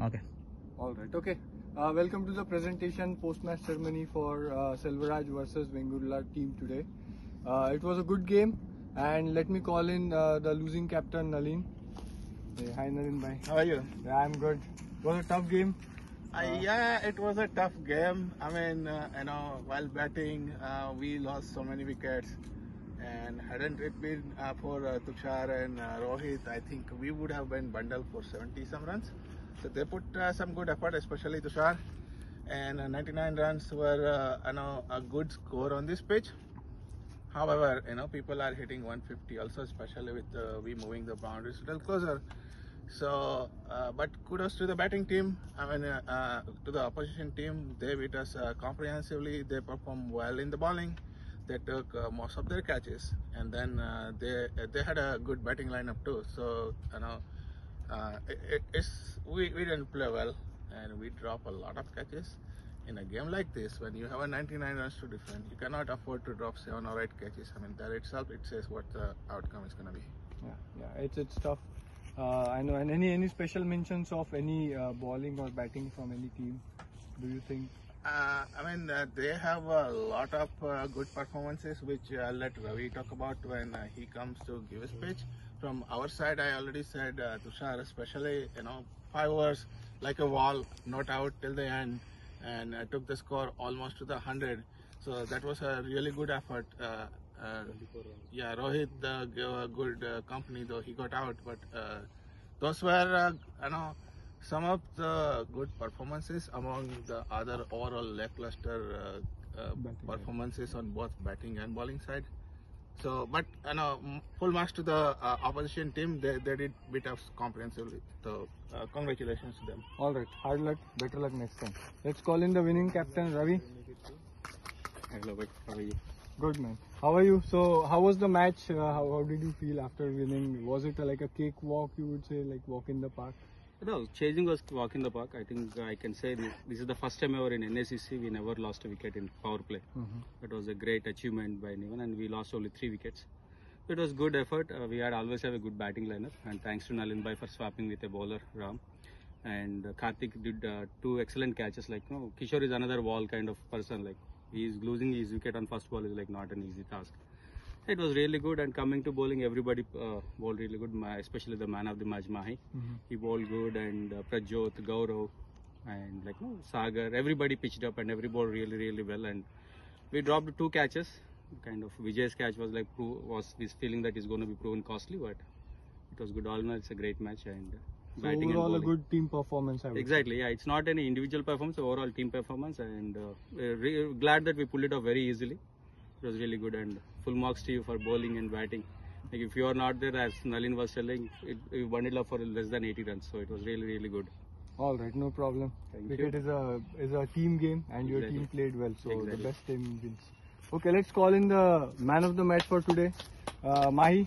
Okay. All right. Okay. Uh, welcome to the presentation post-match ceremony for uh, Selvaraj versus Lingutla team today. Uh, it was a good game, and let me call in uh, the losing captain Nalin. Hey, hi Nalin bhai. How are you? Yeah, I'm good. It was a tough game. Uh, yeah, it was a tough game. I mean, uh, you know, while batting, uh, we lost so many wickets. And hadn't it been uh, for uh, Tushar and uh, Rohit, I think we would have been bundled for 70 some runs. So they put uh, some good effort, especially Tushar. And uh, 99 runs were, uh, you know, a good score on this pitch. However, you know, people are hitting 150 also, especially with uh, we moving the boundaries a little closer. So, uh, but kudos to the batting team. I mean, to the opposition team, they beat us comprehensively. They performed well in the bowling. They took uh, most of their catches, and then uh, they they had a good batting lineup too. So, you know, uh, it, it, it's we, we didn't play well, and we drop a lot of catches. In a game like this, when you have a 99 runs to defend, you cannot afford to drop seven or eight catches. I mean, that itself it says what the outcome is going to be. Yeah, yeah. It's it's tough. Uh, I know. And any any special mentions of any uh, bowling or batting from any team? Do you think? Uh, I mean, uh, they have a lot of uh, good performances, which I'll let Ravi talk about when uh, he comes to give a speech. From our side, I already said uh, Tushar, especially, you know, five overs like a wall, not out till the end, and uh, took the score almost to the 100. So that was a really good effort. Uh, uh, yeah, Rohit uh, gave a good uh, company, though he got out, but uh, those were, uh, you know, some of the good performances among the other overall lackluster uh, uh, performances on both batting and bowling side. So, but you know, full marks to the uh, opposition team. They, they did beat us comprehensively. So, uh, congratulations to them. All right. Hard luck. Better luck next time. Let's call in the winning captain Ravi. Hello, but how are you? Good man. How are you? So, how was the match? Uh, how, how did you feel after winning? Was it uh, like a cakewalk? You would say, like walk in the park. No, chasing was walk in the park. I think I can say this, is the first time ever in NACC we never lost a wicket in power play. It was a great achievement by anyone, and we lost only three wickets. It was good effort. Uh, we had always have a good batting lineup, and thanks to Nalin Bhai for swapping with a bowler Ram. And uh, Karthik did uh, two excellent catches. Like you know, Kishore is another wall kind of person. Like he is losing his wicket on first ball is like not an easy task. It was really good, and coming to bowling, everybody uh, bowled really good. Especially the man of the match, Mahi. He bowled good, and uh, Prajot, Gaurav, and like no Sagar, everybody pitched up, and every ball really, really well. And we dropped two catches. Kind of Vijay's catch was like was this feeling that is going to be proven costly, but it was good. All in all, it's a great match, and uh, So batting and overall, a good team performance. I would say. Exactly, yeah. It's not any individual performance, overall team performance, and uh, we're glad that we pulled it off very easily. It was really good, and full marks to you for bowling and batting. Like if you are not there, as Nalin was telling, it, you won it off for less than 80 runs, so it was really, really good. All right, no problem. Thank Cricket you. is a is a team game, and your team played well, so the best team wins. Okay, let's call in the man of the match for today, uh, Mahi.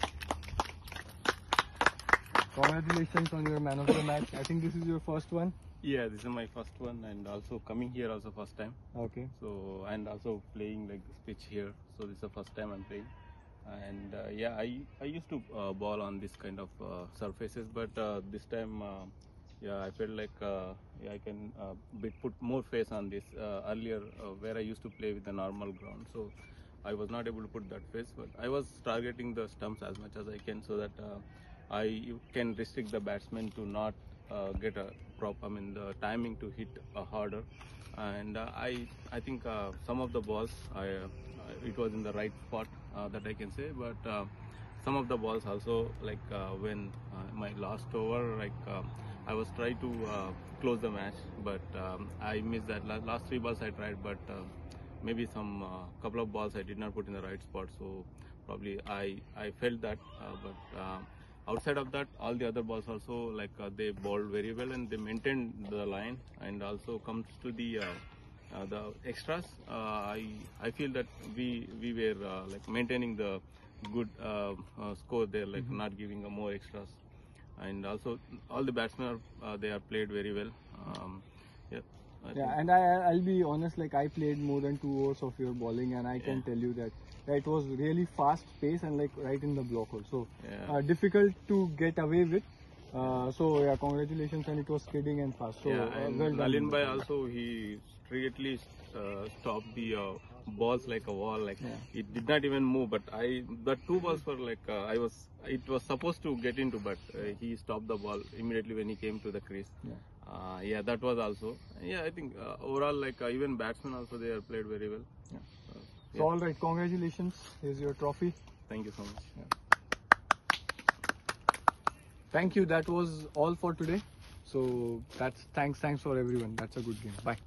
Congratulations on your man of the match. I think this is your first one. Yeah, this is my first one, and also coming here also first time. Okay. So and also playing like this pitch here. So this is the first time I'm playing. And uh, yeah, I I used to uh, ball on this kind of uh, surfaces, but uh, this time, uh, yeah, I felt like uh, yeah, I can uh, bit put more face on this. Uh, earlier, uh, where I used to play with the normal ground, so I was not able to put that face. But I was targeting the stumps as much as I can, so that I you can restrict the batsman to not uh, get a prop. I mean the timing to hit uh, harder, and uh, I I think uh, some of the balls I uh, it was in the right spot uh, that I can say, but uh, some of the balls also like when my last over like I was trying to close the match, but um, I missed that La- last three balls I tried, but maybe some couple of balls I did not put in the right spot, so probably I I felt that, but. Outside of that all the other balls also like uh, they bowled very well and they maintained the line and also comes to the uh, uh, the extras. Uh, i i feel that we we were uh, like maintaining the good uh, uh, score there like not giving more extras. And also all the batsmen are uh, they are played very well. Um, yeah I Yeah, and I I'll be honest. Like I played more than two overs of your bowling, and I can Yeah. tell you that yeah, it was really fast pace and like right in the block also. Yeah. Uh, difficult to get away with. Uh, so yeah, congratulations, and it was skidding and fast. So yeah, uh, and well. Nalin Bhai also he straightly uh, stopped the uh, balls like a wall. Like Yeah. it did not even move. But I the two balls were like uh, I was it was supposed to get into, but uh, he stopped the ball immediately when he came to the crease. Yeah. Uh, yeah, that was also. Yeah, I think uh, overall like uh, even batsmen also they are played very well. Yeah. So all right, congratulations. Here's your trophy. Thank you so much. Thank you. That was all for today. So that's thanks, thanks for everyone. That's a good game. Bye.